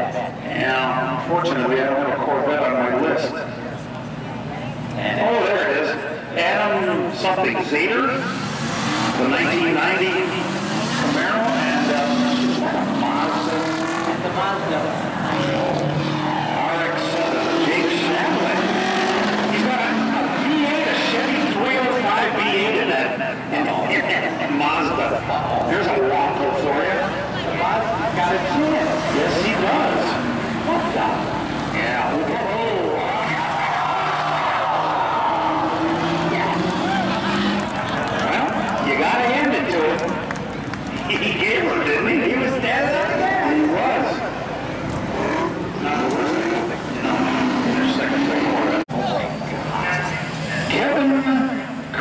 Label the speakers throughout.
Speaker 1: Yeah, unfortunately, I don't have a Corvette on my list. Oh, there it is. Adam something Zader, the 1990 Camaro, and uh, Mazda And
Speaker 2: The Mazda.
Speaker 1: RX-7, Jake Shamlin. He's got a, a V8, a Chevy 305 V8 in it, and, and Mazda. There's a waffle for you.
Speaker 2: The Mazda got a chance.
Speaker 1: Yes, he does.
Speaker 2: What the?
Speaker 1: Yeah. Whoa. Well, you gotta hand it to him. He gave her, didn't he? He was dead there. He was. Not the worst thing, I think, you know, in their second thing or Kevin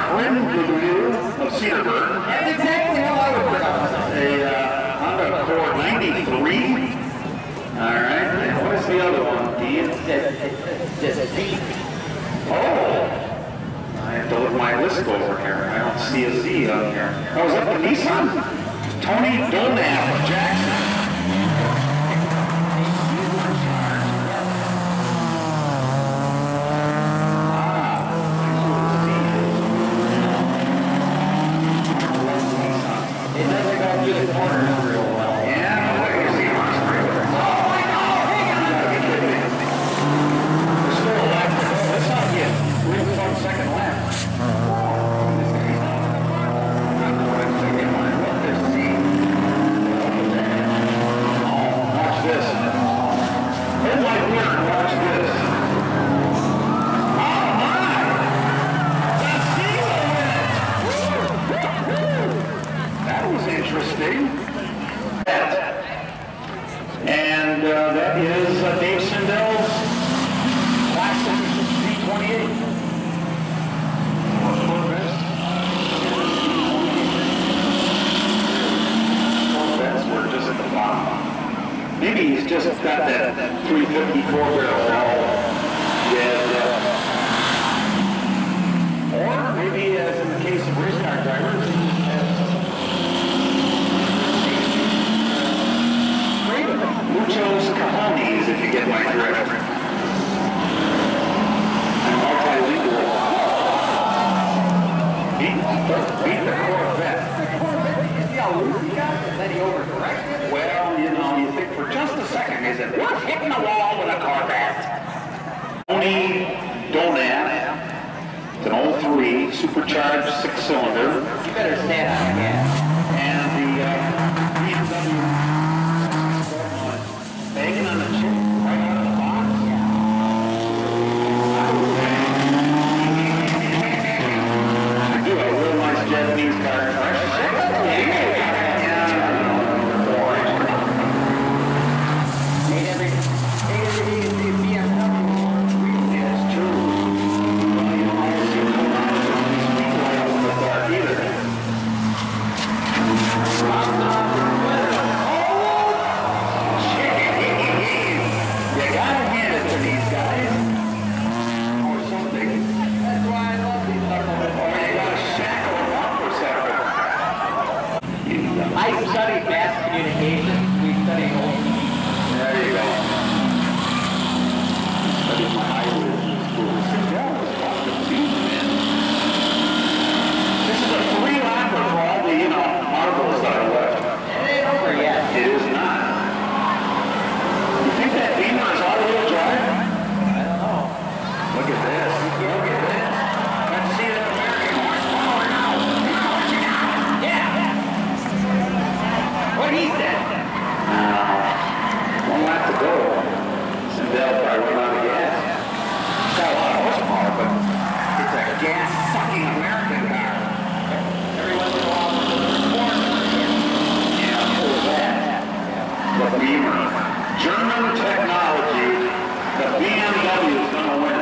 Speaker 1: Kremglu of Cedarburg,
Speaker 2: That's exactly how I would pronounce it.
Speaker 1: a uh, Honda Accord 93. All right, and what is the other one? D?
Speaker 2: Just deep.
Speaker 1: Oh! I have to look my list over here. I don't see a Z on here. Oh, is that the Nissan? Tony Dolnap Jackson. just got that 354 barrel now with, or maybe as in the case of restart drivers, muchos cojones if you get my drift. I'm multilingual. Beat, beat the Corvette. The Corvette is the Aluca? Then he overcorrected? Well, six cylinder. You better stand up, yeah. German technology. The BMW is going to win.